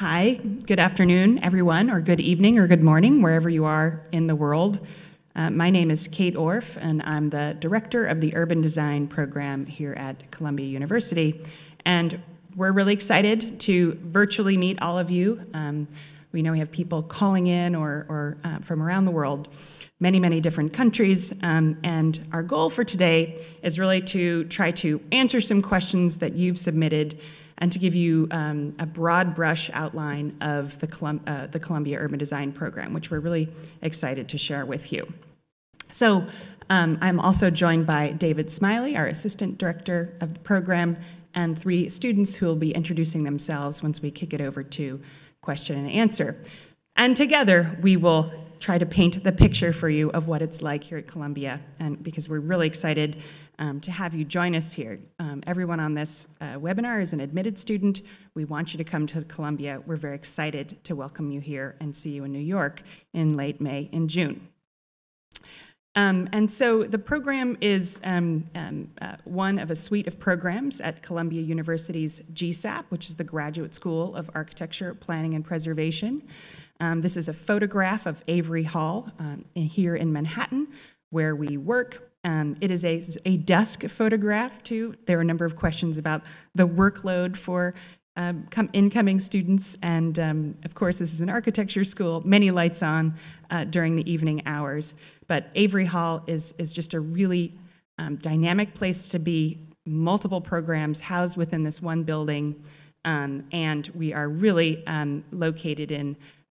Hi, good afternoon, everyone, or good evening, or good morning, wherever you are in the world. Uh, my name is Kate Orff, and I'm the director of the Urban Design Program here at Columbia University. And we're really excited to virtually meet all of you. Um, we know we have people calling in or, or uh, from around the world, many, many different countries. Um, and our goal for today is really to try to answer some questions that you've submitted and to give you um, a broad brush outline of the, Colum uh, the Columbia Urban Design Program, which we're really excited to share with you. So um, I'm also joined by David Smiley, our Assistant Director of the program, and three students who will be introducing themselves once we kick it over to question and answer. And together, we will try to paint the picture for you of what it's like here at Columbia, and because we're really excited um, to have you join us here. Um, everyone on this uh, webinar is an admitted student. We want you to come to Columbia. We're very excited to welcome you here and see you in New York in late May and June. Um, and so the program is um, um, uh, one of a suite of programs at Columbia University's GSAPP, which is the Graduate School of Architecture, Planning, and Preservation. Um, this is a photograph of Avery Hall um, here in Manhattan, where we work. Um, it is a, a desk photograph, too. There are a number of questions about the workload for um, incoming students, and um, of course, this is an architecture school, many lights on uh, during the evening hours. But Avery Hall is, is just a really um, dynamic place to be, multiple programs housed within this one building, um, and we are really um, located in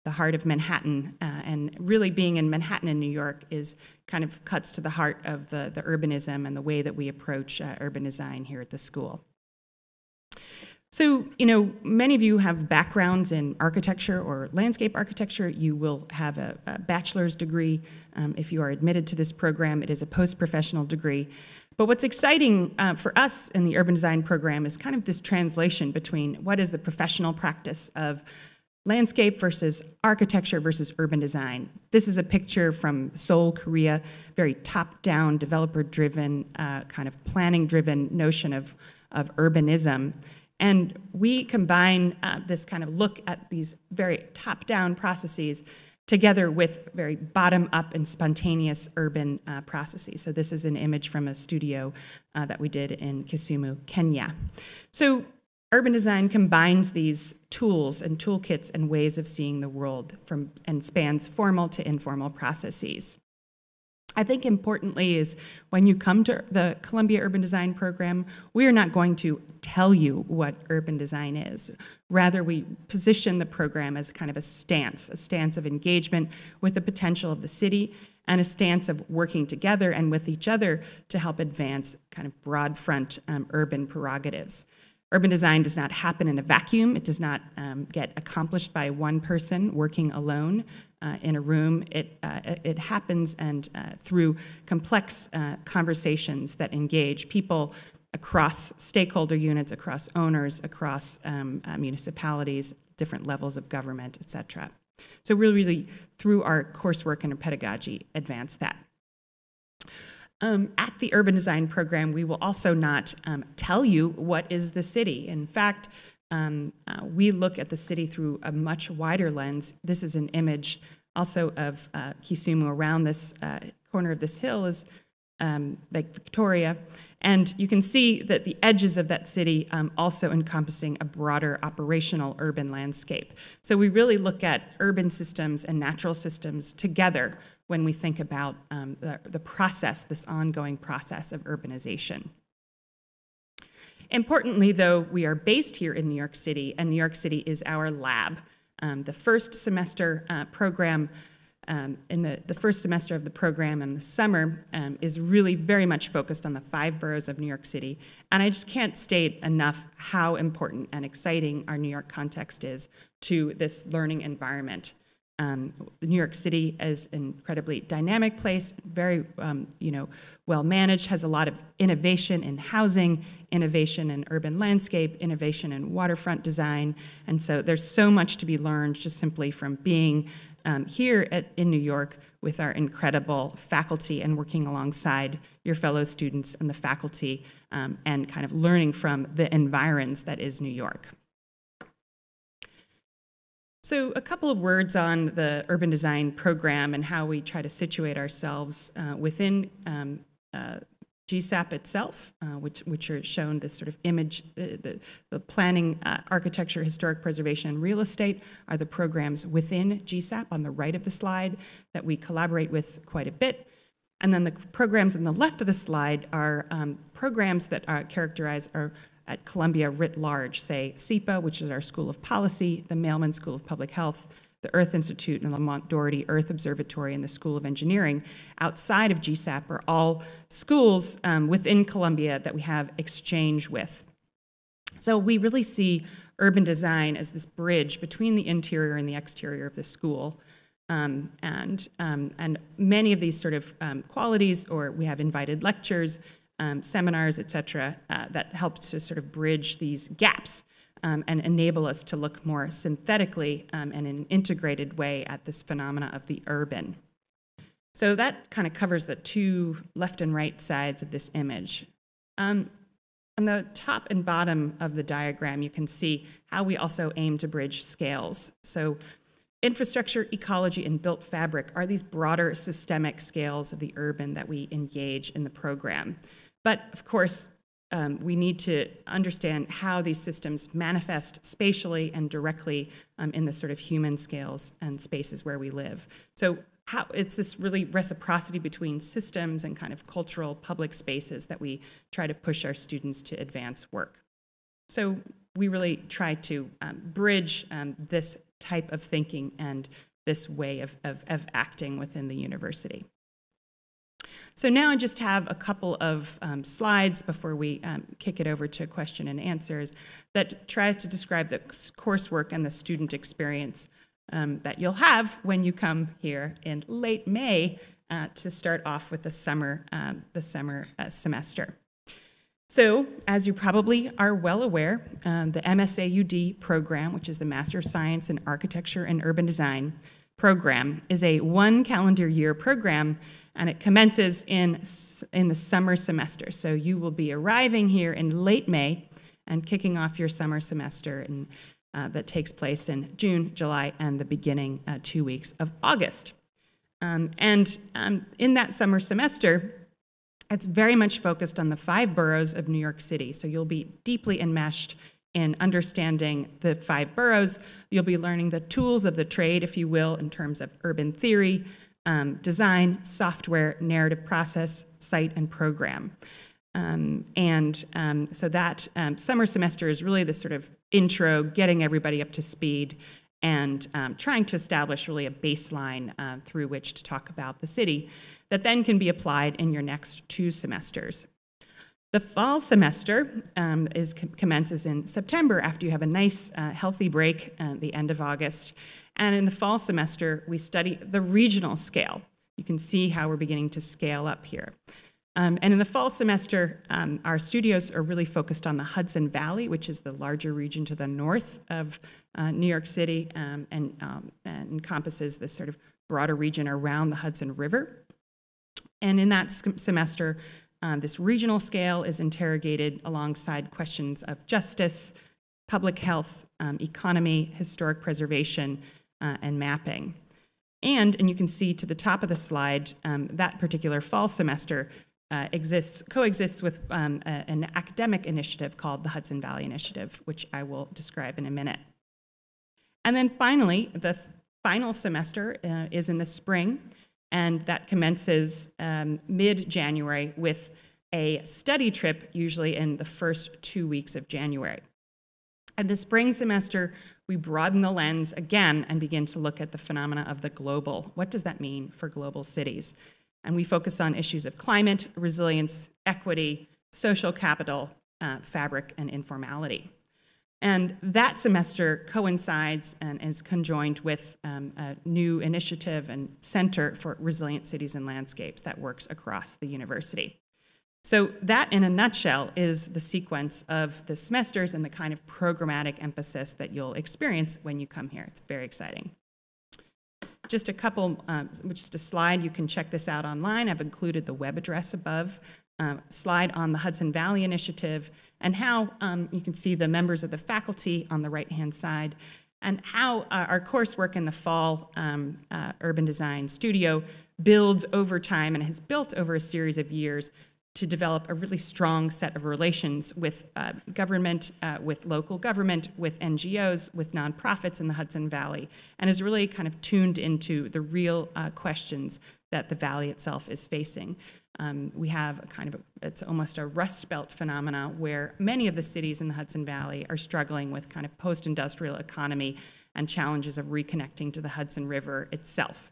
the heart of Manhattan, uh, and really being in Manhattan in New York is kind of cuts to the heart of the, the urbanism and the way that we approach uh, urban design here at the school. So, you know, many of you have backgrounds in architecture or landscape architecture. You will have a, a bachelor's degree um, if you are admitted to this program. It is a post-professional degree. But what's exciting uh, for us in the urban design program is kind of this translation between what is the professional practice of landscape versus architecture versus urban design. This is a picture from Seoul, Korea, very top-down, developer-driven, uh, kind of planning-driven notion of, of urbanism. And we combine uh, this kind of look at these very top-down processes together with very bottom-up and spontaneous urban uh, processes. So this is an image from a studio uh, that we did in Kisumu, Kenya. So Urban design combines these tools and toolkits and ways of seeing the world from, and spans formal to informal processes. I think importantly is when you come to the Columbia Urban Design Program, we are not going to tell you what urban design is. Rather, we position the program as kind of a stance, a stance of engagement with the potential of the city and a stance of working together and with each other to help advance kind of broad front um, urban prerogatives. Urban design does not happen in a vacuum. It does not um, get accomplished by one person working alone uh, in a room. It, uh, it happens and uh, through complex uh, conversations that engage people across stakeholder units, across owners, across um, uh, municipalities, different levels of government, et cetera. So really, really, through our coursework and our pedagogy, advance that. Um, at the urban design program, we will also not um, tell you what is the city. In fact, um, uh, we look at the city through a much wider lens. This is an image also of uh, Kisumu around this uh, corner of this hill is um, Lake Victoria. And you can see that the edges of that city um, also encompassing a broader operational urban landscape. So we really look at urban systems and natural systems together when we think about um, the, the process, this ongoing process of urbanization. Importantly, though, we are based here in New York City, and New York City is our lab. Um, the first semester uh, program, um, in the, the first semester of the program in the summer, um, is really very much focused on the five boroughs of New York City. And I just can't state enough how important and exciting our New York context is to this learning environment. Um, New York City is an incredibly dynamic place, very um, you know well managed, has a lot of innovation in housing, innovation in urban landscape, innovation in waterfront design, and so there's so much to be learned just simply from being um, here at, in New York with our incredible faculty and working alongside your fellow students and the faculty um, and kind of learning from the environs that is New York. So, a couple of words on the urban design program and how we try to situate ourselves uh, within um, uh, GSAPP itself, uh, which, which are shown this sort of image, uh, the, the planning, uh, architecture, historic preservation, and real estate are the programs within GSAPP on the right of the slide that we collaborate with quite a bit. And then the programs on the left of the slide are um, programs that are characterized are at Columbia writ large, say SIPA, which is our School of Policy, the Mailman School of Public Health, the Earth Institute and the Lamont Doherty Earth Observatory and the School of Engineering outside of GSAPP are all schools um, within Columbia that we have exchange with. So we really see urban design as this bridge between the interior and the exterior of the school. Um, and, um, and many of these sort of um, qualities, or we have invited lectures, um, seminars, et cetera, uh, that help to sort of bridge these gaps um, and enable us to look more synthetically um, and in an integrated way at this phenomena of the urban. So that kind of covers the two left and right sides of this image. Um, on the top and bottom of the diagram, you can see how we also aim to bridge scales. So infrastructure, ecology, and built fabric are these broader systemic scales of the urban that we engage in the program. But of course, um, we need to understand how these systems manifest spatially and directly um, in the sort of human scales and spaces where we live. So how, it's this really reciprocity between systems and kind of cultural public spaces that we try to push our students to advance work. So we really try to um, bridge um, this type of thinking and this way of, of, of acting within the university. So now I just have a couple of um, slides before we um, kick it over to question and answers that tries to describe the coursework and the student experience um, that you'll have when you come here in late May uh, to start off with the summer, um, the summer uh, semester. So, as you probably are well aware, um, the MSAUD program, which is the Master of Science in Architecture and Urban Design program, is a one calendar year program and it commences in, in the summer semester. So you will be arriving here in late May and kicking off your summer semester uh, that takes place in June, July, and the beginning uh, two weeks of August. Um, and um, in that summer semester, it's very much focused on the five boroughs of New York City. So you'll be deeply enmeshed in understanding the five boroughs. You'll be learning the tools of the trade, if you will, in terms of urban theory, um, design, software, narrative process, site, and program. Um, and um, so that um, summer semester is really the sort of intro, getting everybody up to speed, and um, trying to establish really a baseline uh, through which to talk about the city that then can be applied in your next two semesters. The fall semester um, is, commences in September after you have a nice, uh, healthy break at the end of August. And in the fall semester, we study the regional scale. You can see how we're beginning to scale up here. Um, and in the fall semester, um, our studios are really focused on the Hudson Valley, which is the larger region to the north of uh, New York City um, and, um, and, encompasses this sort of broader region around the Hudson River. And in that semester, uh, this regional scale is interrogated alongside questions of justice, public health, um, economy, historic preservation, uh, and mapping. And, and you can see to the top of the slide, um, that particular fall semester uh, exists, coexists with um, a, an academic initiative called the Hudson Valley Initiative, which I will describe in a minute. And then finally, the final semester uh, is in the spring, and that commences um, mid-January with a study trip, usually in the first two weeks of January. And the spring semester we broaden the lens again and begin to look at the phenomena of the global. What does that mean for global cities? And we focus on issues of climate, resilience, equity, social capital, uh, fabric, and informality. And that semester coincides and is conjoined with um, a new initiative and Center for Resilient Cities and Landscapes that works across the university. So, that in a nutshell is the sequence of the semesters and the kind of programmatic emphasis that you'll experience when you come here. It's very exciting. Just a couple, um, just a slide, you can check this out online. I've included the web address above, um, slide on the Hudson Valley Initiative, and how um, you can see the members of the faculty on the right hand side, and how uh, our coursework in the fall um, uh, urban design studio builds over time and has built over a series of years to develop a really strong set of relations with uh, government, uh, with local government, with NGOs, with nonprofits in the Hudson Valley, and is really kind of tuned into the real uh, questions that the valley itself is facing. Um, we have a kind of, a, it's almost a rust belt phenomena where many of the cities in the Hudson Valley are struggling with kind of post-industrial economy and challenges of reconnecting to the Hudson River itself.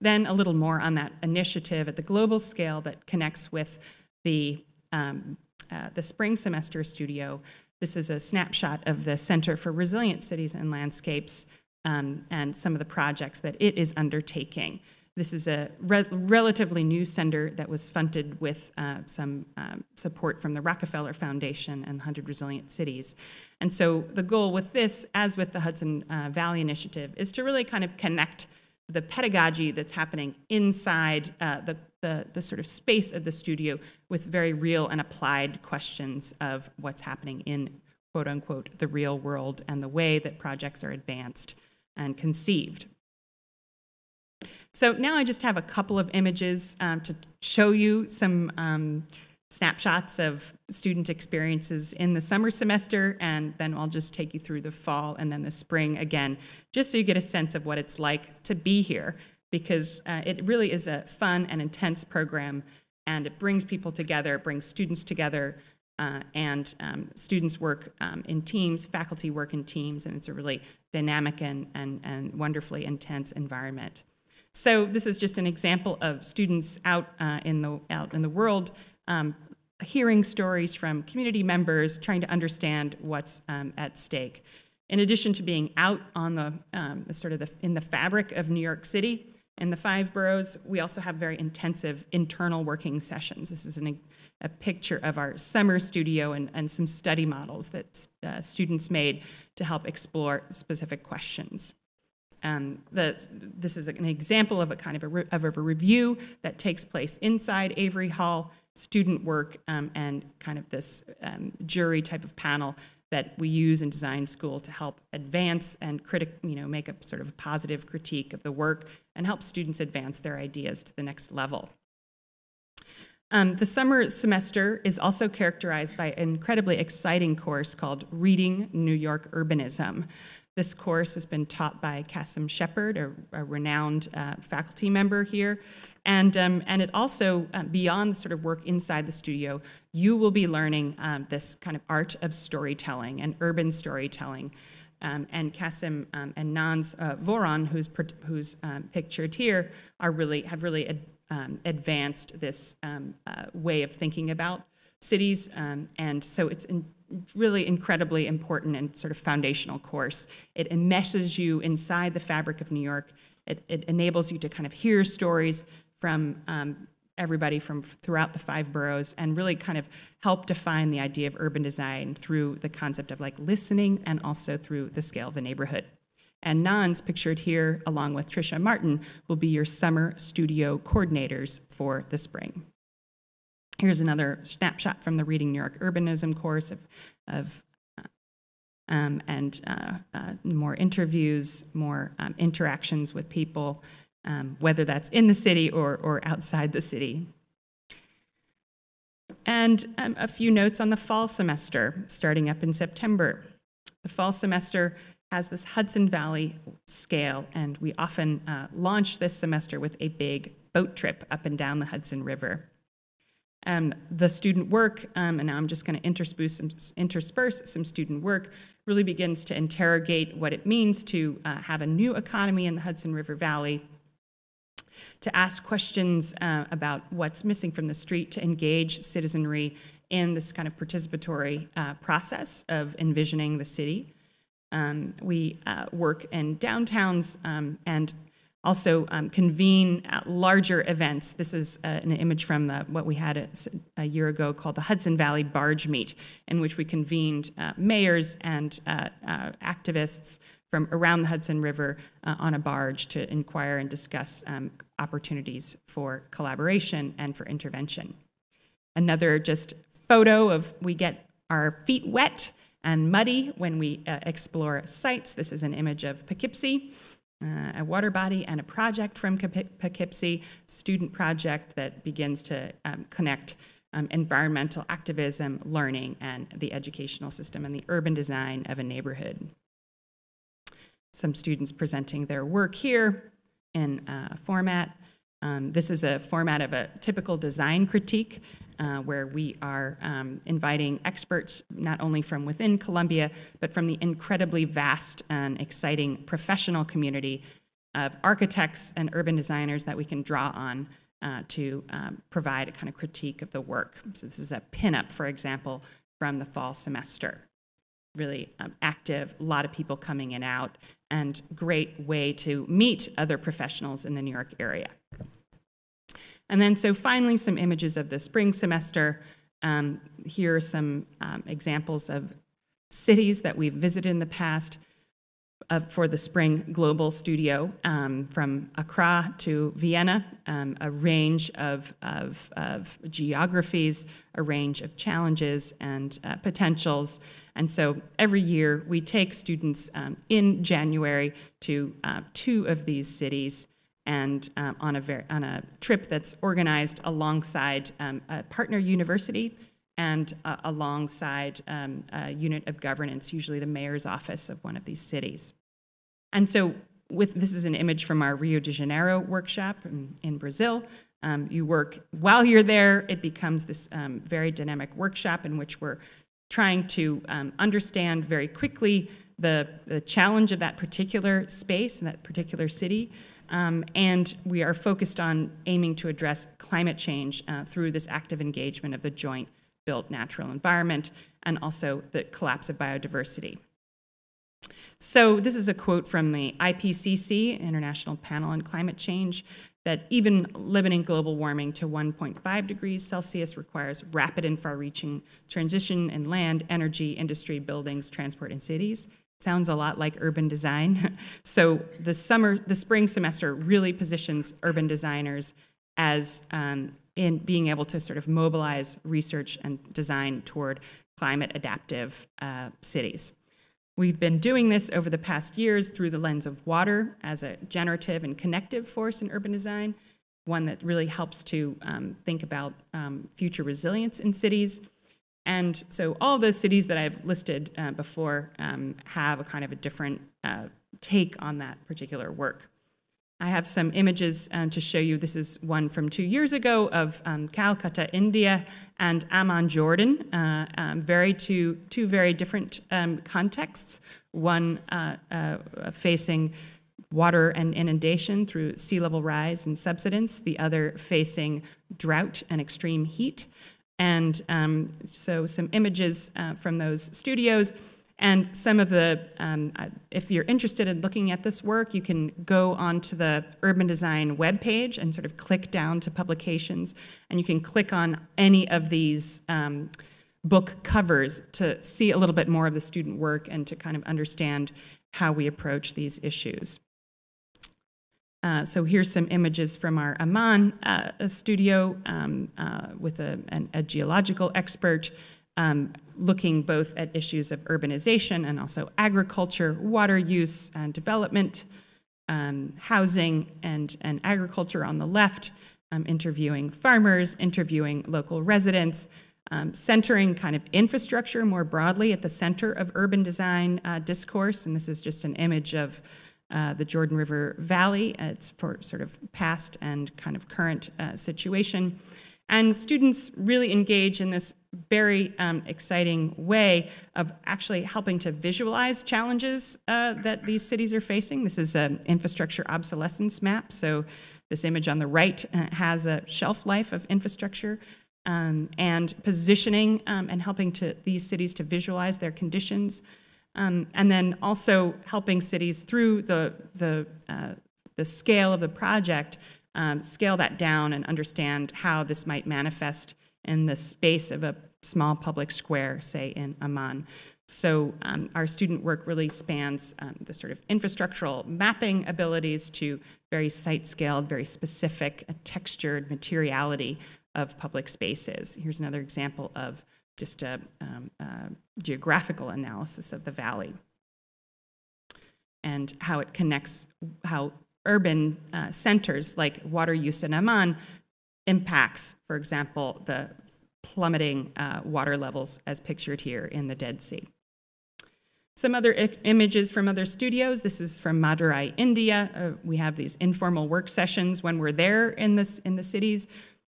Then a little more on that initiative at the global scale that connects with the, um, uh, the spring semester studio. This is a snapshot of the Center for Resilient Cities and Landscapes um, and some of the projects that it is undertaking. This is a re relatively new center that was funded with uh, some um, support from the Rockefeller Foundation and 100 Resilient Cities. And so the goal with this, as with the Hudson uh, Valley Initiative, is to really kind of connect the pedagogy that's happening inside uh, the, the, the, sort of space of the studio with very real and applied questions of what's happening in quote unquote the real world and the way that projects are advanced and conceived. So now I just have a couple of images um, to show you some um, snapshots of student experiences in the summer semester, and then I'll just take you through the fall and then the spring again, just so you get a sense of what it's like to be here, because uh, it really is a fun and intense program, and it brings people together, brings students together, uh, and um, students work um, in teams, faculty work in teams, and it's a really dynamic and, and, and wonderfully intense environment. So this is just an example of students out uh, in the out in the world um, hearing stories from community members, trying to understand what's um, at stake. In addition to being out on the, um, sort of the, in the fabric of New York City and the five boroughs, we also have very intensive internal working sessions. This is an, a picture of our summer studio and, and some study models that uh, students made to help explore specific questions. Um, the, this is an example of a kind of a, of a review that takes place inside Avery Hall student work um, and kind of this um, jury type of panel that we use in design school to help advance and critic, you know, make a sort of a positive critique of the work and help students advance their ideas to the next level. Um, the summer semester is also characterized by an incredibly exciting course called Reading New York Urbanism. This course has been taught by Kasim Shepard, a, a renowned uh, faculty member here, and, um, and it also, uh, beyond the sort of work inside the studio, you will be learning um, this kind of art of storytelling and urban storytelling. Um, and Kasim um, and Nans uh, Voron, who's, who's um, pictured here, are really, have really ad, um, advanced this uh, way of thinking about cities. and so it's in, really incredibly important and sort of foundational course. It enmeshes you inside the fabric of New York. It, it, enables you to kind of hear stories from um, everybody from throughout the five boroughs and really kind of help define the idea of urban design through the concept of like listening and also through the scale of the neighborhood. And Nans, pictured here along with Trisha Martin, will be your summer studio coordinators for the spring. Here's another snapshot from the Reading New York Urbanism course of, of uh, um, and uh, uh, more interviews, more um, interactions with people, um, whether that's in the city or, or outside the city. And um, a few notes on the fall semester, starting up in September. The fall semester has this Hudson Valley scale, and we often uh, launch this semester with a big boat trip up and down the Hudson River. Um, the student work, um, and now I'm just going to intersperse some, intersperse some student work, really begins to interrogate what it means to uh, have a new economy in the Hudson River Valley to ask questions uh, about what's missing from the street, to engage citizenry in this kind of participatory uh, process of envisioning the city. Um, we uh, work in downtowns um, and also um, convene larger events. This is uh, an image from the, what we had a, a, year ago called the Hudson Valley Barge Meet, in which we convened uh, mayors and uh, activists from around the Hudson River uh, on a barge to inquire and discuss um, opportunities for collaboration and for intervention. Another just photo of we get our feet wet and muddy when we uh, explore sites. This is an image of Poughkeepsie, uh, a water body and a project from Poughkeepsie, student project that begins to um, connect um, environmental activism, learning, and the educational system and the urban design of a neighborhood. Some students presenting their work here in uh, format. Um, this is a format of a typical design critique uh, where we are um, inviting experts not only from within Columbia, but from the incredibly vast and exciting professional community of architects and urban designers that we can draw on uh, to um, provide a kind of critique of the work. So this is a pinup, for example, from the fall semester. Really um, active, a lot of people coming in out, and great way to meet other professionals in the New York area. And then, so finally, some images of the spring semester. Um, here are some um, examples of cities that we've visited in the past uh, for the Spring Global Studio um, from Accra to Vienna, um, a range of, of, of, geographies, a range of challenges and uh, potentials. And so every year we take students um, in January to uh, two of these cities and um, on, a on a trip that's organized alongside um, a partner university and uh, alongside um, a unit of governance, usually the mayor's office of one of these cities. And so with this is an image from our Rio de Janeiro workshop in, in Brazil. Um, you work while you're there, it becomes this um, very dynamic workshop in which we're trying to um, understand very quickly the, the challenge of that particular space and that particular city. Um, and we are focused on aiming to address climate change uh, through this active engagement of the joint built natural environment and also the collapse of biodiversity. So this is a quote from the IPCC, International Panel on Climate Change, that even limiting global warming to 1.5 degrees Celsius requires rapid and far-reaching transition in land, energy, industry, buildings, transport, and cities. Sounds a lot like urban design. so the summer, the spring semester really positions urban designers as um, in being able to sort of mobilize research and design toward climate adaptive uh, cities. We've been doing this over the past years through the lens of water as a generative and connective force in urban design, one that really helps to um, think about um, future resilience in cities. And so all those cities that I've listed uh, before um, have a kind of a different uh, take on that particular work. I have some images uh, to show you. This is one from two years ago of um, Calcutta, India, and Amman, Jordan. Uh, um, very two, two very different um, contexts. One uh, uh, facing water and inundation through sea level rise and subsidence. The other facing drought and extreme heat. And um, so some images uh, from those studios. And some of the, um, uh, if you're interested in looking at this work, you can go onto the Urban Design webpage and sort of click down to publications, and you can click on any of these um, book covers to see a little bit more of the student work and to kind of understand how we approach these issues. Uh, so here's some images from our Amman uh, studio um, uh, with a, an, a geological expert um, looking both at issues of urbanization and also agriculture, water use and development, um, housing, and, and agriculture on the left, um, interviewing farmers, interviewing local residents, um, centering kind of infrastructure more broadly at the center of urban design uh, discourse. And this is just an image of uh, the Jordan River Valley. It's for sort of past and kind of current uh, situation. And students really engage in this very um, exciting way of actually helping to visualize challenges uh, that these cities are facing. This is an infrastructure obsolescence map. So this image on the right uh, has a shelf life of infrastructure um, and positioning um, and helping to these cities to visualize their conditions. Um, and then also helping cities through the, the, uh, the scale of the project um, scale that down and understand how this might manifest in the space of a small public square, say in Amman. So um, our student work really spans um, the sort of infrastructural mapping abilities to very site-scaled, very specific, textured materiality of public spaces. Here's another example of just a, um, a geographical analysis of the valley and how it connects, how urban uh, centers like water use in Amman impacts, for example, the plummeting uh, water levels as pictured here in the Dead Sea. Some other images from other studios. This is from Madurai, India. Uh, we have these informal work sessions when we're there in, this, in the cities,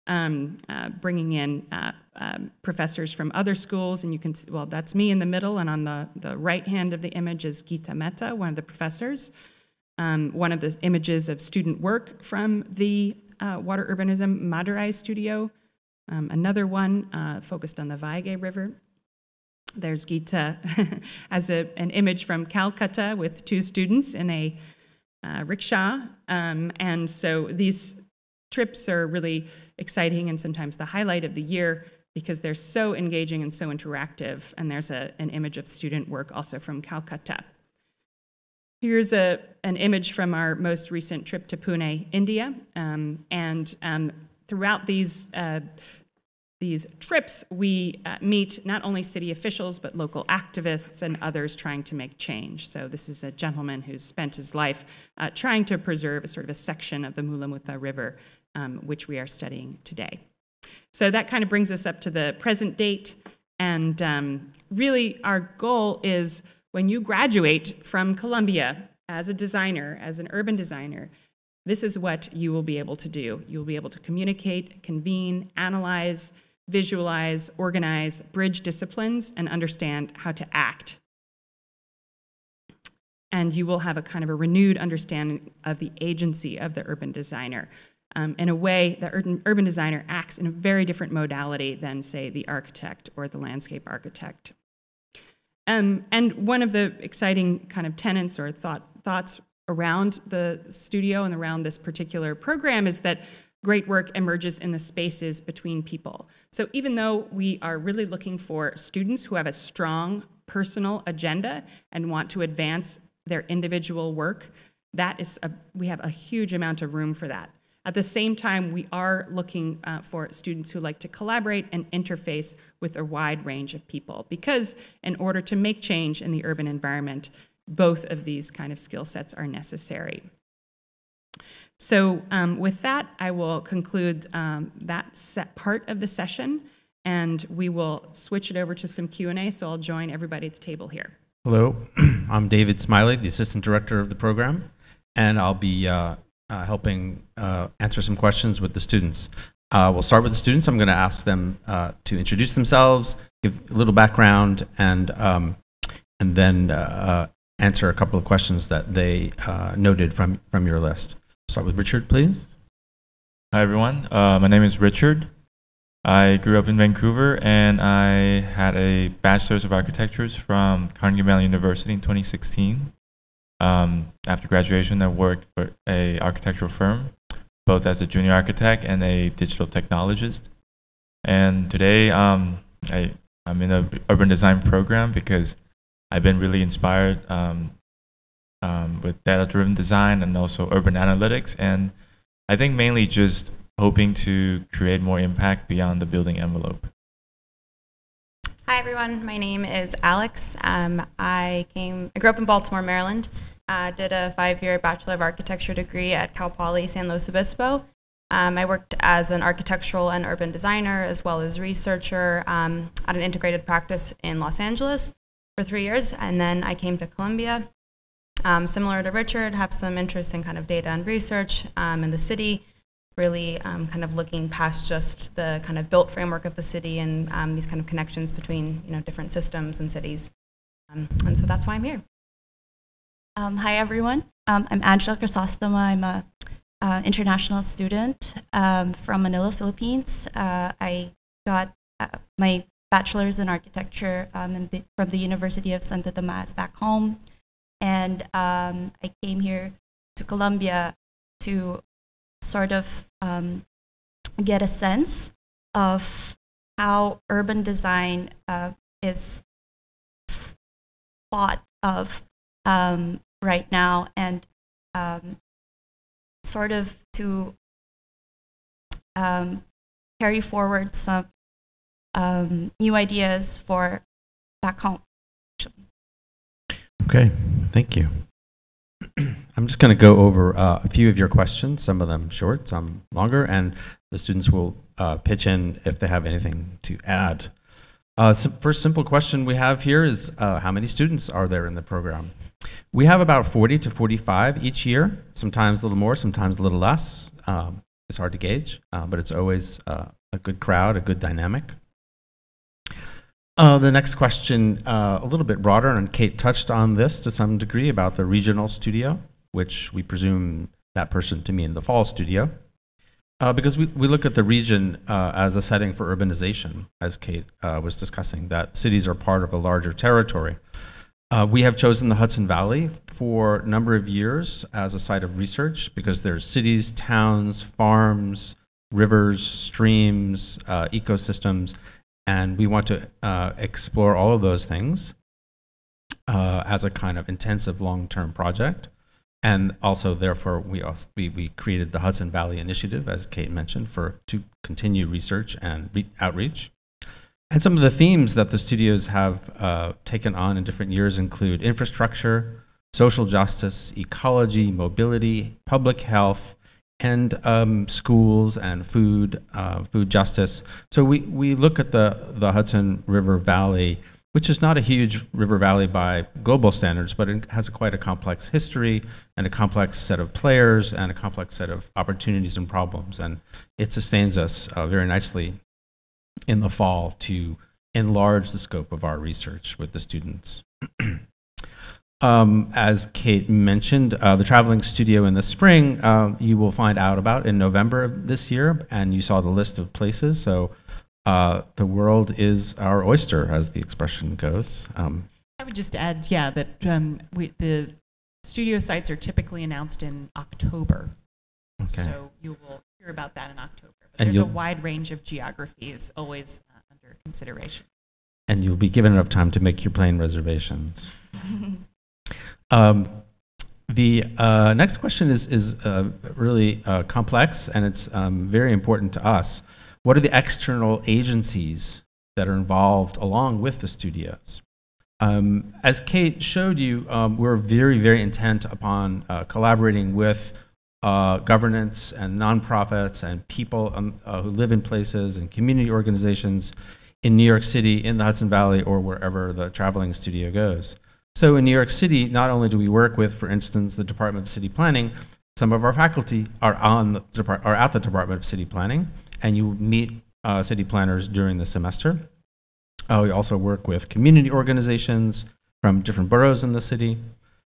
um, uh, bringing in uh, um, professors from other schools. And you can see, well, that's me in the middle, and on the, the right hand of the image is Geeta Mehta, one of the professors. Um, one of the images of student work from the uh, Water Urbanism Madurai studio. Um, another one uh, focused on the Vaigai River. There's Geeta as a, an image from Calcutta with two students in a uh, rickshaw. Um, and so these trips are really exciting and sometimes the highlight of the year because they're so engaging and so interactive. And there's a, an image of student work also from Calcutta. Here's a, an image from our most recent trip to Pune, India. Um, and um, throughout these uh, these trips, we uh, meet not only city officials, but local activists and others trying to make change. So this is a gentleman who's spent his life uh, trying to preserve a sort of a section of the Mula-Mutha River, um, which we are studying today. So that kind of brings us up to the present date. And um, really, our goal is when you graduate from Columbia as a designer, as an urban designer, this is what you will be able to do. You'll be able to communicate, convene, analyze, visualize, organize, bridge disciplines, and understand how to act. And you will have a kind of a renewed understanding of the agency of the urban designer. Um, in a way, the urban, urban designer acts in a very different modality than, say, the architect or the landscape architect. Um, and one of the exciting kind of tenets or thought, thoughts around the studio and around this particular program is that great work emerges in the spaces between people. So even though we are really looking for students who have a strong personal agenda and want to advance their individual work, that is a, we have a huge amount of room for that. At the same time, we are looking uh, for students who like to collaborate and interface with a wide range of people because in order to make change in the urban environment, both of these kind of skill sets are necessary. So um, with that, I will conclude um, that part of the session, and we will switch it over to some Q&A, so I'll join everybody at the table here. Hello, I'm David Smiley, the Assistant Director of the program, and I'll be uh, uh, helping uh, answer some questions with the students. Uh, we'll start with the students. I'm going to ask them uh, to introduce themselves, give a little background, and, um, and then uh, answer a couple of questions that they noted from, from your list. Start with Richard, please. Hi, everyone. Uh, my name is Richard. I grew up in Vancouver and I had a Bachelor's of Architecture from Carnegie Mellon University in 2016. Um, after graduation, I worked for a architectural firm, both as a junior architect and a digital technologist. And today, um, I, I'm in an urban design program because I've been really inspired um, um, with data-driven design and also urban analytics. And I think mainly just hoping to create more impact beyond the building envelope. Hi everyone, my name is Alex. Um, I came, I grew up in Baltimore, Maryland. Uh, did a five-year Bachelor of Architecture degree at Cal Poly San Luis Obispo. Um, I worked as an architectural and urban designer as well as researcher um, at an integrated practice in Los Angeles for three years, and then I came to Columbia um, similar to Richard, have some interest in kind of data and research um, in the city, really um, kind of looking past just the kind of built framework of the city and um, these kind of connections between you know different systems and cities. Um, and so that's why I'm here. Um, hi everyone, I'm Angela Chrysostoma. I'm a uh, international student from Manila, Philippines. Uh, I got uh, my bachelor's in architecture in the, from the University of Santo Tomas back home and um, I came here to Columbia to sort of um, get a sense of how urban design uh, is thought of um, right now and um, sort of to um, carry forward some um, new ideas for back home. Okay, thank you. I'm just going to go over uh, a few of your questions, some of them short, some longer, and the students will uh, pitch in if they have anything to add. Uh, sim- first simple question we have here is uh, how many students are there in the program? We have about 40 to 45 each year, sometimes a little more, sometimes a little less. Um, it's hard to gauge, uh, but it's always uh, a good crowd, a good dynamic. Uh, the next question, uh, a little bit broader, and Kate touched on this to some degree about the regional studio, which we presume that person to mean the fall studio. Uh, because we, we look at the region uh, as a setting for urbanization, as Kate uh, was discussing, that cities are part of a larger territory. Uh, we have chosen the Hudson Valley for a number of years as a site of research because there's cities, towns, farms, rivers, streams, ecosystems, and we want to uh, explore all of those things uh, as a kind of intensive long-term project. And also, therefore, we, also, we, we created the Hudson Valley Initiative, as Kate mentioned, for to continue research and re- outreach. And some of the themes that the studios have uh, taken on in different years include infrastructure, social justice, ecology, mobility, public health, and um, schools and food, uh, food justice. So we, we look at the, the Hudson River Valley, which is not a huge river valley by global standards, but it has a quite a complex history and a complex set of players and a complex set of opportunities and problems. And it sustains us uh, very nicely in the fall to enlarge the scope of our research with the students. Um, as Kate mentioned, uh, the traveling studio in the spring, uh, you will find out about in November of this year, and you saw the list of places. So uh, the world is our oyster, as the expression goes. Um, I would just add, yeah, that um, we, the studio sites are typically announced in October. okay. So you will hear about that in October. But And there's a wide range of geographies always uh, under consideration. and you'll be given enough time to make your plane reservations. Um, the uh, next question is, is uh, really uh, complex and it's um, very important to us. What are the external agencies that are involved along with the studios? Um, as Kate showed you, um, we're very, very intent upon uh, collaborating with uh, governance and nonprofits and people um, uh, who live in places and community organizations in New York City, in the Hudson Valley, or wherever the traveling studio goes. So in New York City, not only do we work with, for instance, the Department of City Planning, some of our faculty are on the depart- are at the Department of City Planning, and you meet uh, city planners during the semester. Uh, we also work with community organizations from different boroughs in the city.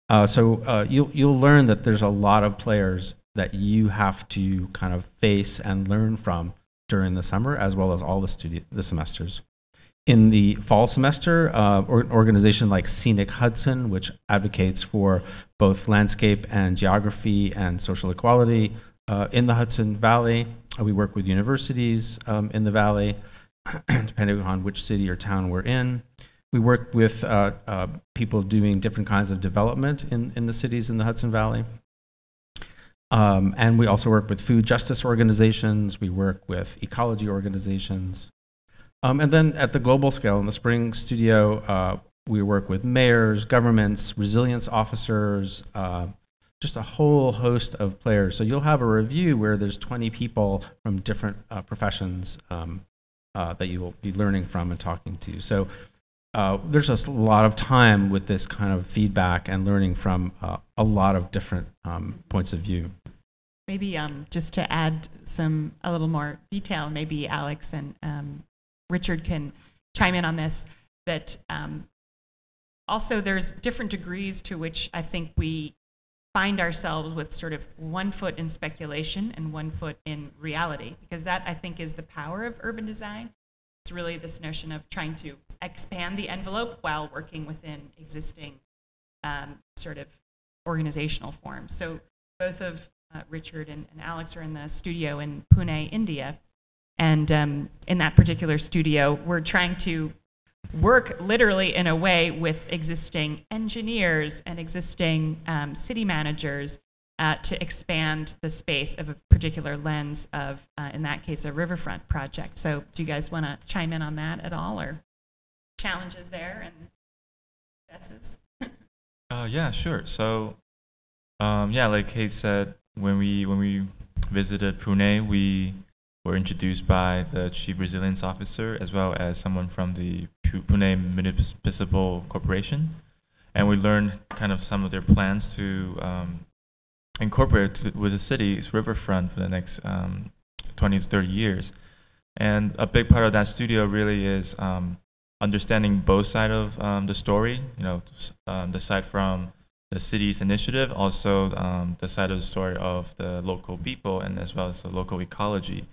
Uh, so uh, you'll you'll learn that there's a lot of players that you have to kind of face and learn from during the summer, as well as all the studi- the semesters. In the fall semester, uh, or an organization like Scenic Hudson, which advocates for both landscape and geography and social equality uh, in the Hudson Valley. Uh, we work with universities um, in the valley, depending on which city or town we're in. We work with uh, uh, people doing different kinds of development in, in the cities in the Hudson Valley. Um, and we also work with food justice organizations. We work with ecology organizations. Um, and then at the global scale, in the Spring Studio, uh, we work with mayors, governments, resilience officers, uh, just a whole host of players. So you'll have a review where there's 20 people from different uh, professions um, uh, that you will be learning from and talking to. So uh, there's just a lot of time with this kind of feedback and learning from uh, a lot of different um, points of view. Maybe um, just to add some a little more detail, maybe Alex and um, Richard can chime in on this. That um, also there's different degrees to which I think we find ourselves with sort of one foot in speculation and one foot in reality, because that I think is the power of urban design. It's really this notion of trying to expand the envelope while working within existing um, sort of organizational forms. So both of uh, Richard and, and Alex are in the studio in Pune, India. And um, in that particular studio, we're trying to work literally in a way with existing engineers and existing um, city managers uh, to expand the space of a particular lens of, uh, in that case, a riverfront project. So do you guys want to chime in on that at all, or challenges there and guesses? Uh, yeah, sure. So, um, yeah, like Kate said, when we when we visited Pune, we were introduced by the chief resilience officer as well as someone from the Pune Municipal Corporation, and we learned kind of some of their plans to um, incorporate with the city's riverfront for the next um, 20 to 30 years. And a big part of that studio really is um, understanding both side of um, the story. You know, um, the side from the city's initiative, also um, the side of the story of the local people, and as well as the local ecology.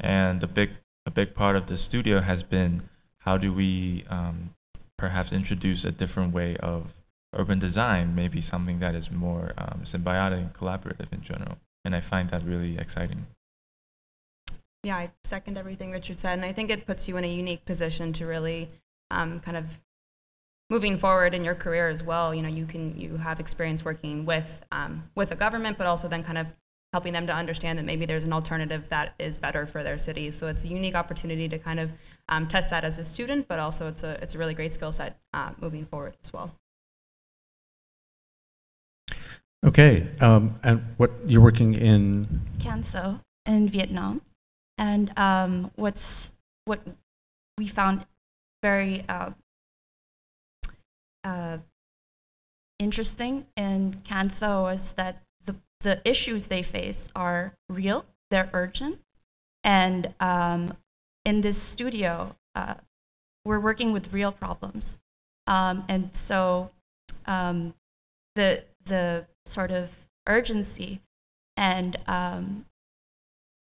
And the big a big part of the studio has been how do we um, perhaps introduce a different way of urban design, maybe something that is more um, symbiotic and collaborative in general. And I find that really exciting. Yeah, I second everything Richard said, and I think it puts you in a unique position to really um, kind of moving forward in your career as well. You know, you can you have experience working with um, with a government, but also then kind of helping them to understand that maybe there's an alternative that is better for their city. So it's a unique opportunity to kind of um, test that as a student, but also it's a it's a really great skill set uh, moving forward as well. Okay, um, and what you're working in? Can Tho in Vietnam. And um, what's what we found very uh, uh, interesting in Can Tho is that the, issues they face are real, they're urgent. And um, in this studio, uh, we're working with real problems. Um, and so um, the, the sort of urgency and um,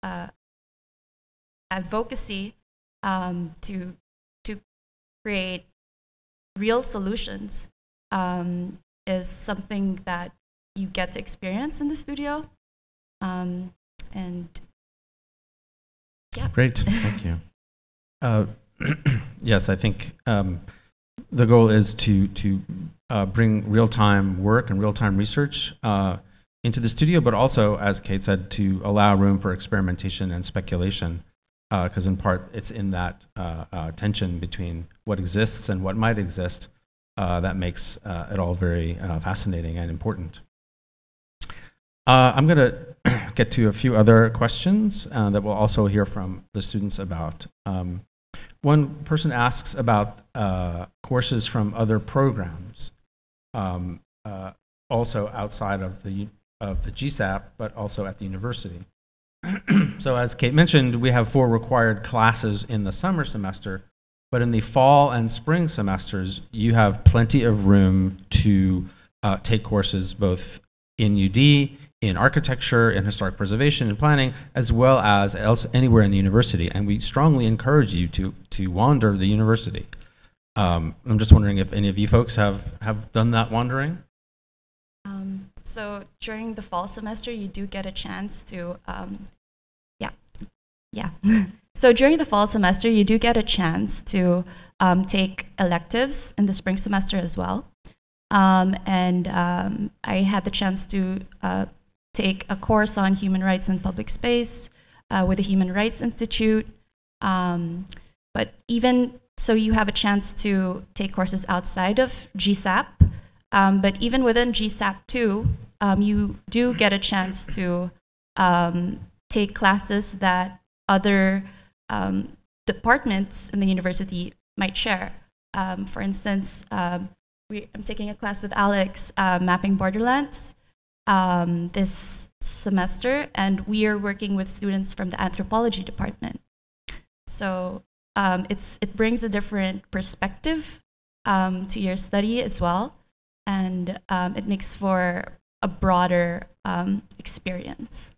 uh, advocacy um, to to create real solutions um, is something that you get to experience in the studio, um, and yeah. Great, thank you. Uh, yes, I think um, the goal is to to uh, bring real time work and real time research uh, into the studio, but also, as Kate said, to allow room for experimentation and speculation, because in part it's in that uh, uh, tension between what exists and what might exist uh, that makes uh, it all very uh, fascinating and important. Uh, I'm going to get to a few other questions uh, that we'll also hear from the students about. Um, one person asks about uh, courses from other programs, um, uh, also outside of the of the GSAPP, but also at the university. so, as Kate mentioned, we have four required classes in the summer semester, but in the fall and spring semesters, you have plenty of room to uh, take courses both in UD, in architecture, in historic preservation and planning, as well as else anywhere in the university. And we strongly encourage you to to wander the university. Um, I'm just wondering if any of you folks have have done that wandering. Um, so during the fall semester, you do get a chance to, um, yeah, yeah. so during the fall semester, you do get a chance to um, take electives in the spring semester as well. Um, and um, I had the chance to uh, take a course on human rights in public space uh, with the Human Rights Institute. Um, but even so, you have a chance to take courses outside of GSAPP. Um, but even within GSAPP 2, um, you do get a chance to um, take classes that other um, departments in the university might share. For instance, um, we, I'm taking a class with Alex, uh, Mapping Borderlands, um, this semester, and we are working with students from the anthropology department. So um, it's, it brings a different perspective um, to your study as well, and um, it makes for a broader um, experience.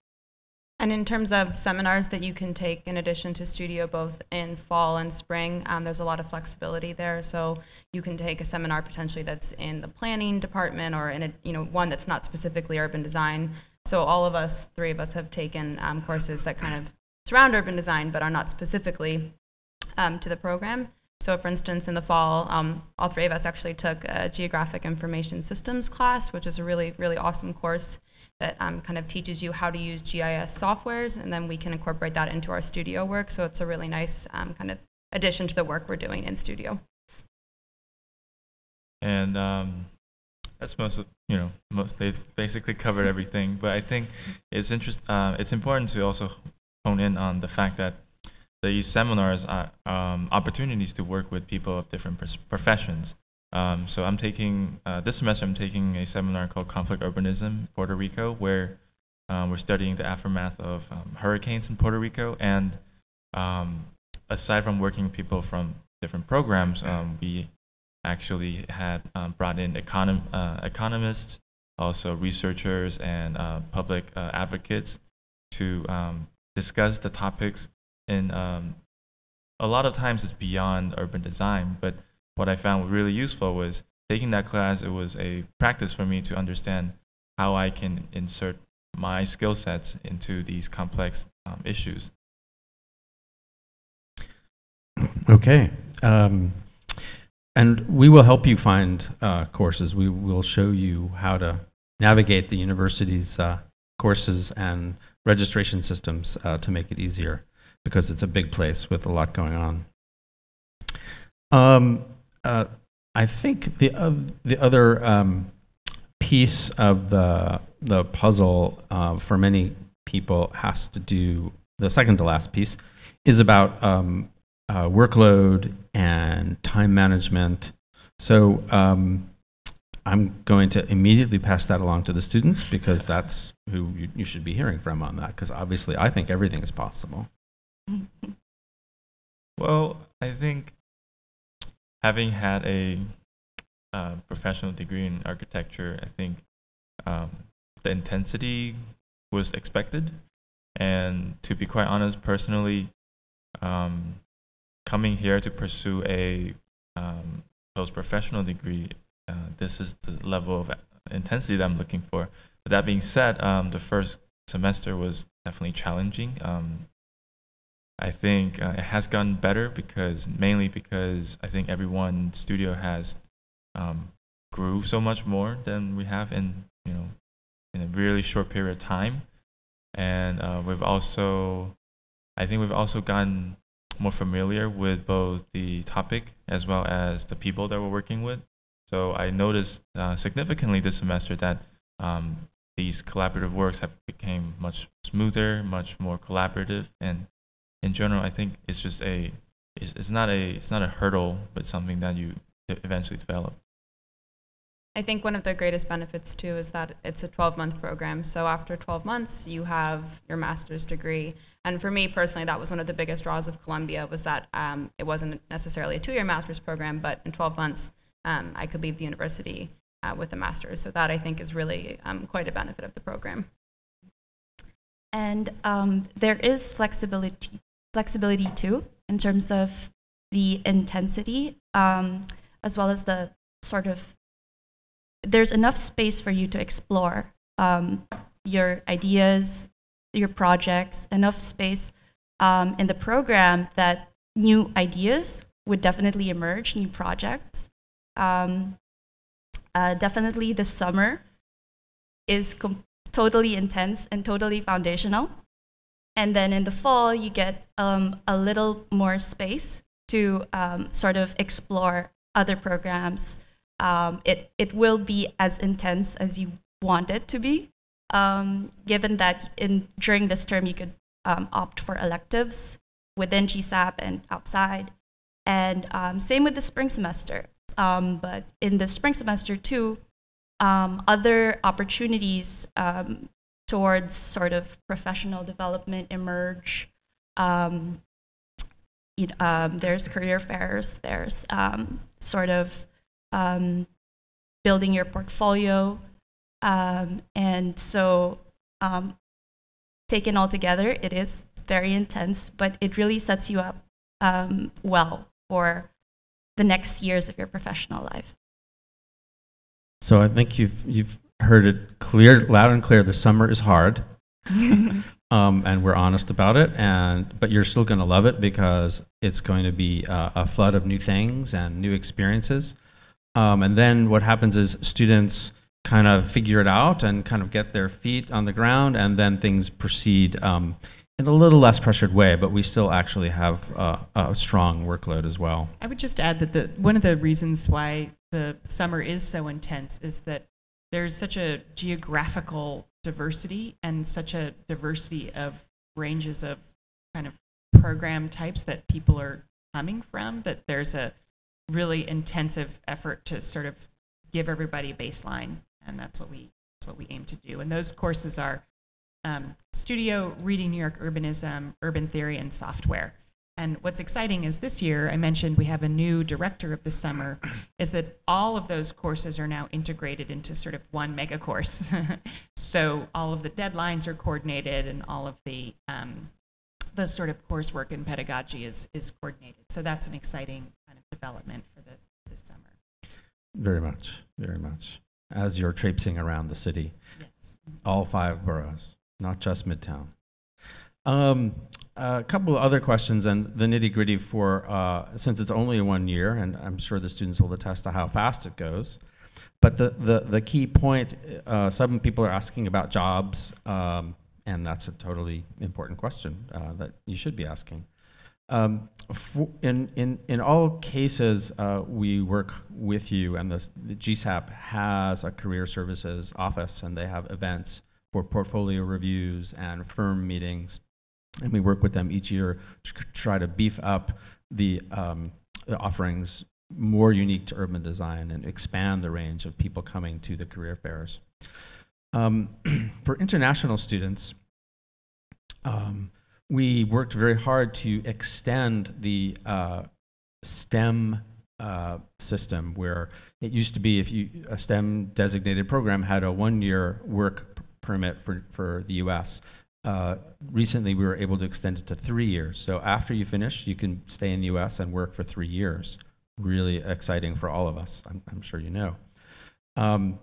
And in terms of seminars that you can take in addition to studio, both in fall and spring, um, there's a lot of flexibility there. So you can take a seminar potentially that's in the planning department or in a, you know, one that's not specifically urban design. So all of us, three of us, have taken um, courses that kind of surround urban design but are not specifically um, to the program. So, for instance, in the fall, um, all three of us actually took a geographic information systems class, which is a really, really awesome course that um, kind of teaches you how to use GIS softwares, and then we can incorporate that into our studio work. So, it's a really nice um, kind of addition to the work we're doing in studio. And um, that's most of you know most they basically covered everything. But I think it's interest uh, it's important to also hone in on the fact that these seminars are um, opportunities to work with people of different professions. Um, so I'm taking uh, this semester. I'm taking a seminar called Conflict Urbanism Puerto Rico, where um, we're studying the aftermath of um, hurricanes in Puerto Rico. And um, aside from working with people from different programs, um, we actually had brought in econom- uh, economists, also researchers and uh, public uh, advocates to discuss the topics. And a lot of times it's beyond urban design, but what I found really useful was taking that class. It was a practice for me to understand how I can insert my skill sets into these complex um, issues. Okay. Um, and we will help you find uh, courses. We will show you how to navigate the university's uh, courses and registration systems uh, to make it easier because it's a big place with a lot going on. Um, uh, I think the, uh, the other um, piece of the, the puzzle uh, for many people has to do, the second to last piece, is about um, uh, workload and time management. So um, I'm going to immediately pass that along to the students because that's who you, you should be hearing from on that. Because obviously, I think everything is possible. Well, I think having had a uh, professional degree in architecture, I think um, the intensity was expected. And to be quite honest, personally, um, coming here to pursue a um, post professional degree, uh, this is the level of intensity that I'm looking for. But that being said, um, the first semester was definitely challenging. Um, I think uh, it has gotten better because mainly because I think everyone studio has um, grew so much more than we have in you know in a really short period of time, and uh, we've also I think we've also gotten more familiar with both the topic as well as the people that we're working with. So I noticed uh, significantly this semester that um, these collaborative works have become much smoother, much more collaborative, and in general, I think it's just a it's, it's not a it's not a hurdle, but something that you eventually develop. I think one of the greatest benefits too is that it's a 12 month program. So after 12 months, you have your master's degree. And for me personally, that was one of the biggest draws of Columbia was that um, it wasn't necessarily a two year master's program, but in 12 months, um, I could leave the university uh, with a master's. So that I think is really um, quite a benefit of the program. And um, there is flexibility, flexibility too, in terms of the intensity, um, as well as the sort of there's enough space for you to explore um, your ideas, your projects, enough space um, in the program that new ideas would definitely emerge, new projects. Um, uh, definitely the summer is totally intense and totally foundational. And then in the fall, you get um, a little more space to um, sort of explore other programs, um, it, it will be as intense as you want it to be, um, given that in, during this term you could um, opt for electives within GSAPP and outside. And um, same with the spring semester. But in the spring semester too, other opportunities towards sort of professional development emerge. Um, you know, um, there's career fairs, there's um, sort of um, building your portfolio. Um, and so, um, taken all together, it is very intense, but it really sets you up well for the next years of your professional life. So I think you've you've heard it clear, loud and clear. The summer is hard. um, and we're honest about it. And but you're still going to love it because it's going to be uh, a flood of new things and new experiences. Um, and then what happens is students kind of figure it out and kind of get their feet on the ground, and then things proceed um, in a little less pressured way. But we still actually have uh, a strong workload as well. I would just add that the one of the reasons why the summer is so intense is that there's such a geographical diversity and such a diversity of ranges of kind of program types that people are coming from that there's a really intensive effort to sort of give everybody a baseline. And that's what we that's what we aim to do. And those courses are um, studio reading new york urbanism urban theory and software and what's exciting is this year, I mentioned we have a new director of the summer, is that all of those courses are now integrated into sort of one mega course. so all of the deadlines are coordinated and all of the, um, the sort of coursework and pedagogy is, is coordinated. So that's an exciting kind of development for the, this summer. Very much, very much. As you're traipsing around the city, Yes. all five boroughs, not just Midtown. Um, a couple of other questions and the nitty gritty for uh, since it's only one year, and I'm sure the students will attest to how fast it goes. But the the, the key point, uh, some people are asking about jobs, um, and that's a totally important question uh, that you should be asking. Um, in, in, in all cases, uh, we work with you, and the, the GSAPP has a career services office, and they have events for portfolio reviews and firm meetings and we work with them each year to try to beef up the, um, the offerings more unique to urban design and expand the range of people coming to the career fairs. Um, for international students, um, we worked very hard to extend the uh, STEM uh, system where it used to be if you a STEM designated program had a one year work permit for, for the US uh, recently we were able to extend it to three years. So after you finish, you can stay in the U.S. and work for three years. Really exciting for all of us. I'm, I'm sure you know. Um,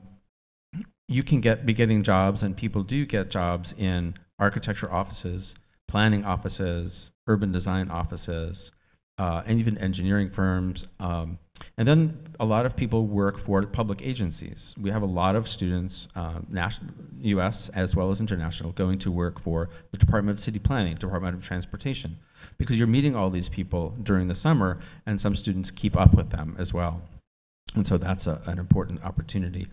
you can get be getting jobs, and people do get jobs in architecture offices, planning offices, urban design offices, uh, and even engineering firms. Um, and then a lot of people work for public agencies. We have a lot of students, uh, national, U.S. as well as international, going to work for the Department of City Planning, Department of Transportation, because you're meeting all these people during the summer, and some students keep up with them as well. And so that's a, an important opportunity.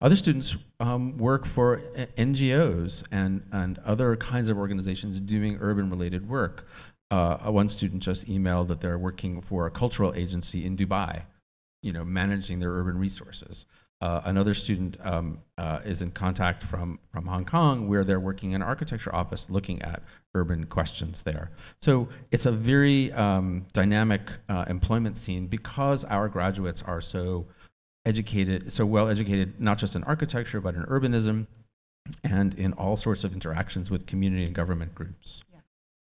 Other students um, work for NGOs and, and other kinds of organizations doing urban related work. Uh, one student just emailed that they're working for a cultural agency in Dubai you know, managing their urban resources. Uh, another student um, uh, is in contact from, from Hong Kong where they're working in an architecture office looking at urban questions there. So it's a very um, dynamic uh, employment scene because our graduates are so educated, so well educated, not just in architecture, but in urbanism and in all sorts of interactions with community and government groups.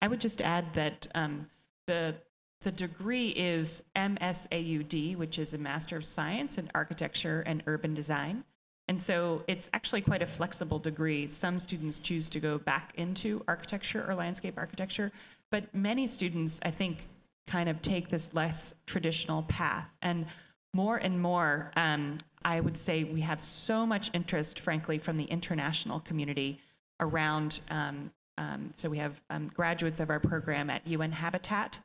I would just add that um, the the degree is MSAUD, which is a Master of Science in Architecture and Urban Design. And so it's actually quite a flexible degree. Some students choose to go back into architecture or landscape architecture, but many students, I think, kind of take this less traditional path. And more and more, um, I would say we have so much interest, frankly, from the international community around. Um, so we have um, graduates of our program at UN Habitat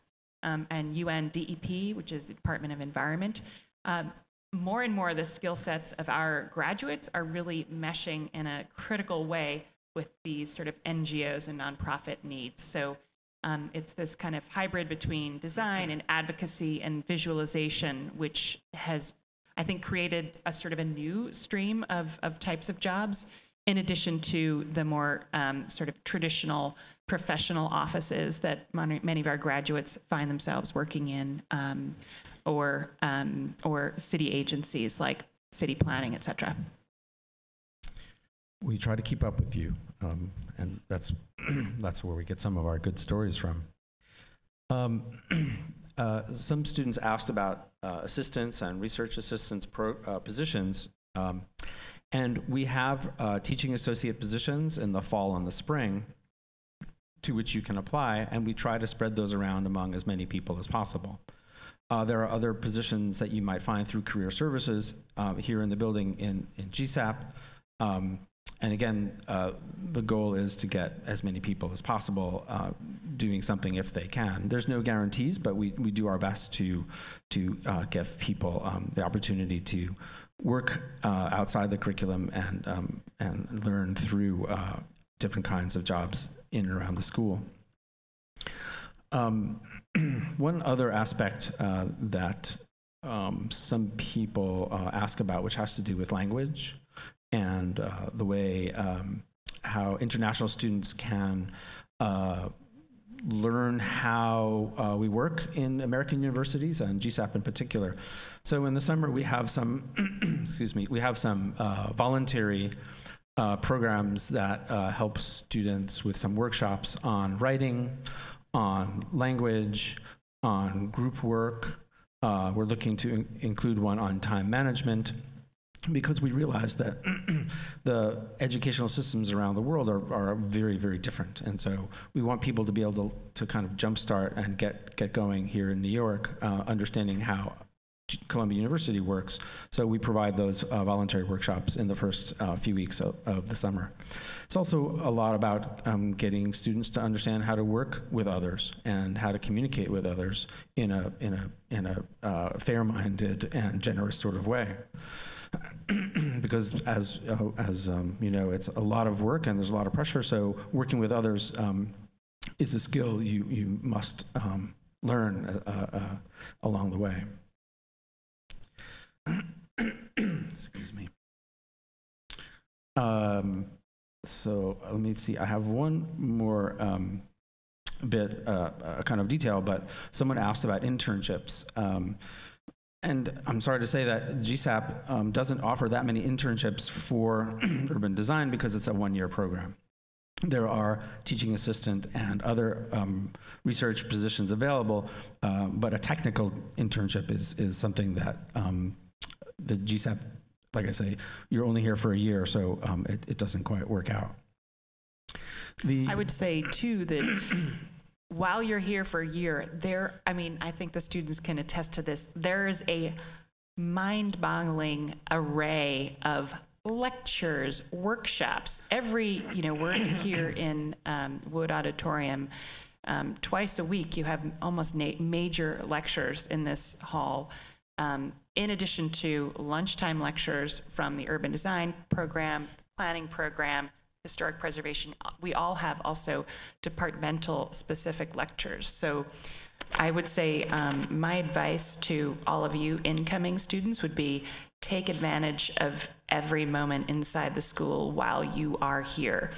um, and UNDEP, which is the Department of Environment, um, more and more the skill sets of our graduates are really meshing in a critical way with these sort of NGOs and nonprofit needs. So um, it's this kind of hybrid between design and advocacy and visualization, which has, I think, created a sort of a new stream of, of types of jobs, in addition to the more um, sort of traditional professional offices that many of our graduates find themselves working in, um, or um, or city agencies like city planning, et cetera. We try to keep up with you, um, and that's that's where we get some of our good stories from. Um, uh, some students asked about uh, assistants and research assistants pro, uh, positions. And we have uh, teaching associate positions in the fall and the spring to which you can apply, and we try to spread those around among as many people as possible. Uh, there are other positions that you might find through career services uh, here in the building in, in GSAPP. Um, and again, uh, the goal is to get as many people as possible uh, doing something if they can. There's no guarantees, but we, we do our best to, to uh, give people um, the opportunity to work uh, outside the curriculum and, um, and learn through uh, different kinds of jobs in and around the school. Um, one other aspect uh, that um, some people uh, ask about, which has to do with language and uh, the way um, how international students can uh, learn how uh, we work in American universities and GSAPP in particular. So in the summer we have some, excuse me, we have some uh, voluntary uh, programs that uh, help students with some workshops on writing, on language, on group work. Uh, we're looking to in- include one on time management because we realize that the educational systems around the world are, are very, very different. And so we want people to be able to, to kind of jumpstart and get, get going here in New York, uh, understanding how Columbia University works. So we provide those uh, voluntary workshops in the first uh, few weeks of, of, the summer. It's also a lot about um, getting students to understand how to work with others and how to communicate with others in a in a in a uh, fair-minded and generous sort of way. because as uh, as um, you know, it's a lot of work and there's a lot of pressure. So working with others um, is a skill you you must um, learn uh, uh, along the way. Excuse me. Um, so let me see. I have one more um, bit, uh, uh, kind of detail, but someone asked about internships. And I'm sorry to say that GSAPP um, doesn't offer that many internships for urban design because it's a one year program. There are teaching assistant and other um, research positions available, uh, but a technical internship is, is something that um, the GSAPP, like I say, you're only here for a year, so um, it, it doesn't quite work out. The I would say too that while you're here for a year, there, I mean, I think the students can attest to this. There is a mind-boggling array of lectures, workshops. Every, you know, we're here in um, Wood Auditorium. Um, twice a week, you have almost major lectures in this hall. Um, in addition to lunchtime lectures from the urban design program, planning program, historic preservation, we all have also departmental specific lectures. So I would say um, my advice to all of you incoming students would be take advantage of every moment inside the school while you are here.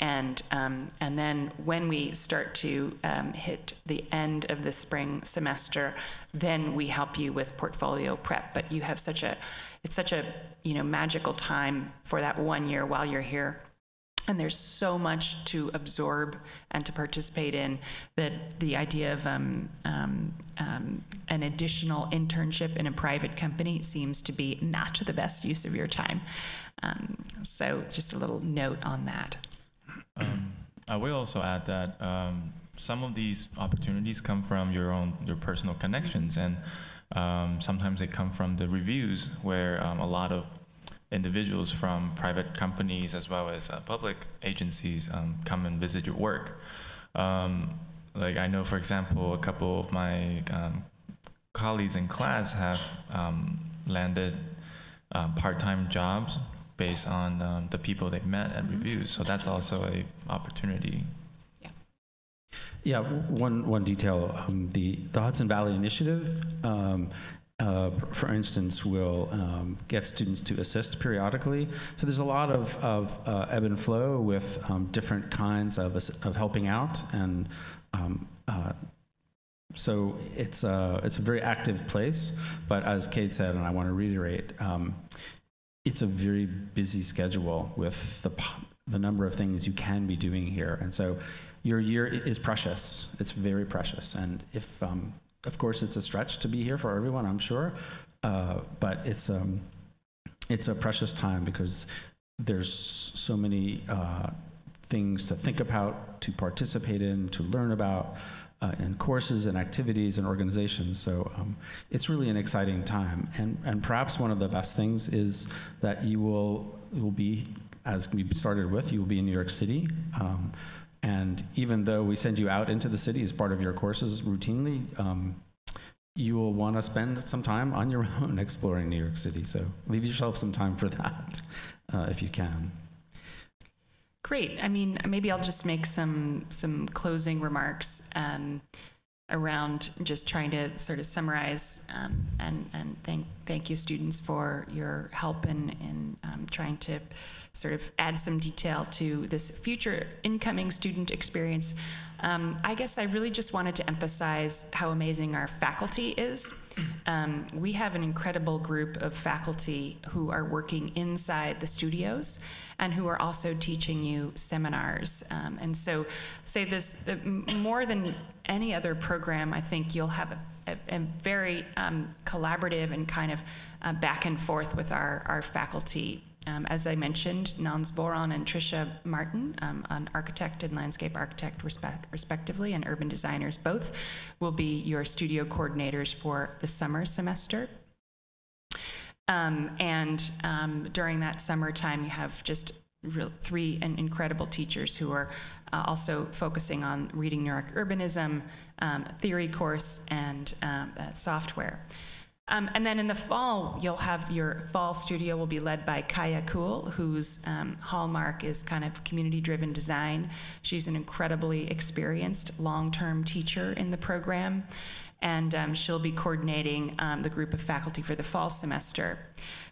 And, um, and then when we start to um, hit the end of the spring semester, then we help you with portfolio prep. But you have such a, it's such a, you know, magical time for that one year while you're here. And there's so much to absorb and to participate in that the idea of um, um, um, an additional internship in a private company seems to be not the best use of your time. Um, so just a little note on that. Um, I will also add that um, some of these opportunities come from your own your personal connections, and sometimes they come from the reviews, where a lot of individuals from private companies as well as uh, public agencies um, come and visit your work. Um, like I know, for example, a couple of my colleagues in class have landed part-time jobs based on um, the people they've met at mm-hmm. reviews. So that's also a opportunity. Yeah. Yeah. One one detail: um, the the Hudson Valley Initiative. Uh, for instance, will um, get students to assist periodically. So there's a lot of, of uh, ebb and flow with um, different kinds of, of helping out, and um, uh, so it's a it's a very active place. But as Kate said, and I want to reiterate, um, it's a very busy schedule with the the number of things you can be doing here, and so your year is precious. It's very precious, and if um, of course it's a stretch to be here for everyone, I'm sure, uh, but it's um, it's a precious time because there's so many uh, things to think about, to participate in, to learn about, uh, in courses and activities and organizations. So um, it's really an exciting time. And, and perhaps one of the best things is that you will, will be, as we started with, you will be in New York City. Um, and even though we send you out into the city as part of your courses routinely, um, you will want to spend some time on your own exploring New York City. So leave yourself some time for that uh, if you can. Great. I mean, maybe I'll just make some some closing remarks um, around just trying to sort of summarize um, and and thank thank you students for your help in in um, trying to sort of add some detail to this future incoming student experience. Um, I guess I really just wanted to emphasize how amazing our faculty is. Um, we have an incredible group of faculty who are working inside the studios and who are also teaching you seminars. Um, and so, say this the, more than any other program, I think you'll have a, a, a very um, collaborative and kind of uh, back and forth with our, our faculty um, as I mentioned, Nans Voron and Tricia Martin, um, an architect and landscape architect, respect, respectively, and urban designers both, will be your studio coordinators for the summer semester. Um, and um, during that summer time, you have just real, three incredible teachers who are uh, also focusing on reading New York urbanism, um, theory course, and um, uh, software. Um, and then in the fall, you'll have your fall studio will be led by Kaja Kühl, whose um, hallmark is kind of community driven design. She's an incredibly experienced long term teacher in the program, and um, she'll be coordinating um, the group of faculty for the fall semester.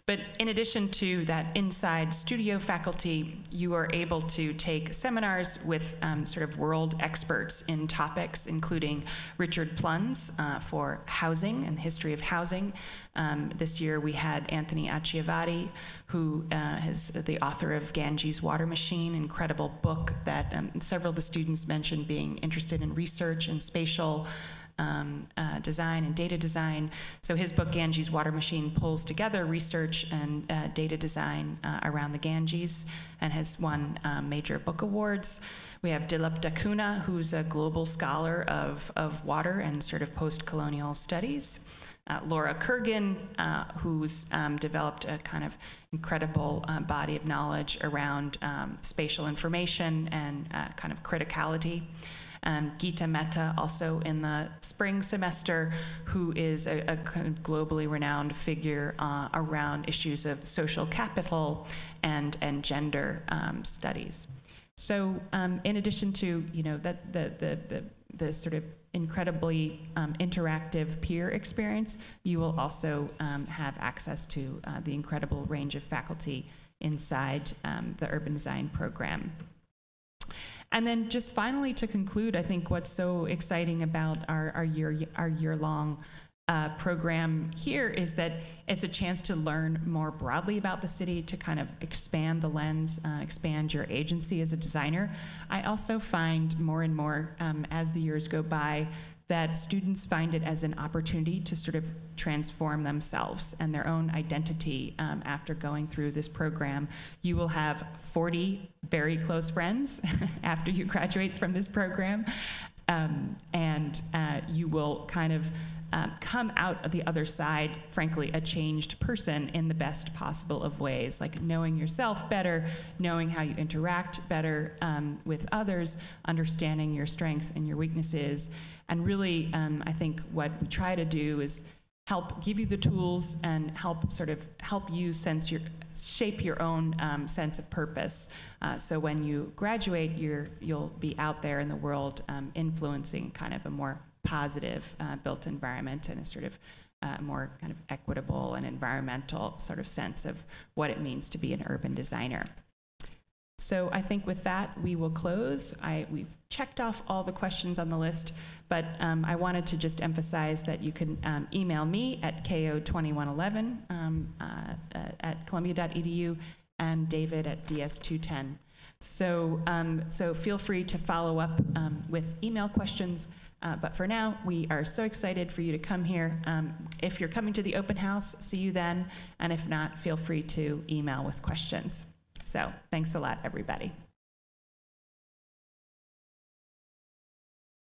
But in addition to that inside studio faculty, you are able to take seminars with um, sort of world experts in topics, including Richard Plunz uh, for housing and the history of housing. Um, this year we had Anthony Acciavatti, who uh, is the author of Ganges Water Machine, incredible book that um, several of the students mentioned being interested in research and spatial um, uh, design and data design. So his book, Ganges Water Machine, pulls together research and uh, data design uh, around the Ganges and has won um, major book awards. We have Dilip Da who's a global scholar of, of water and sort of post colonial studies. Uh, Laura Kurgan, uh, who's um, developed a kind of incredible uh, body of knowledge around um, spatial information and uh, kind of criticality um, Geeta Mehta, also in the spring semester, who is a, a globally renowned figure uh, around issues of social capital and, and gender um, studies. So, um, in addition to you know that the the the, the sort of incredibly um, interactive peer experience, you will also um, have access to uh, the incredible range of faculty inside um, the urban design program. And then just finally to conclude, I think what's so exciting about our, our year our year long uh, program here is that it's a chance to learn more broadly about the city, to kind of expand the lens, uh, expand your agency as a designer. I also find more and more um, as the years go by that students find it as an opportunity to sort of transform themselves and their own identity um, after going through this program. You will have 40 very close friends after you graduate from this program, um, and uh, you will kind of um, come out of the other side, frankly, a changed person in the best possible of ways, like knowing yourself better, knowing how you interact better um, with others, understanding your strengths and your weaknesses. And really, um, I think what we try to do is help give you the tools and help sort of help you sense your shape your own um, sense of purpose. Uh, so when you graduate, you're you'll be out there in the world um, influencing kind of a more positive uh, built environment and a sort of uh, more kind of equitable and environmental sort of sense of what it means to be an urban designer. So I think with that, we will close. I, we've checked off all the questions on the list, but um, I wanted to just emphasize that you can um, email me at ko2111 um, uh, at columbia.edu and David at ds210. So, um, so feel free to follow up um, with email questions. Uh, but for now, we are so excited for you to come here. Um, if you're coming to the open house, see you then. And if not, feel free to email with questions. So thanks a lot, everybody.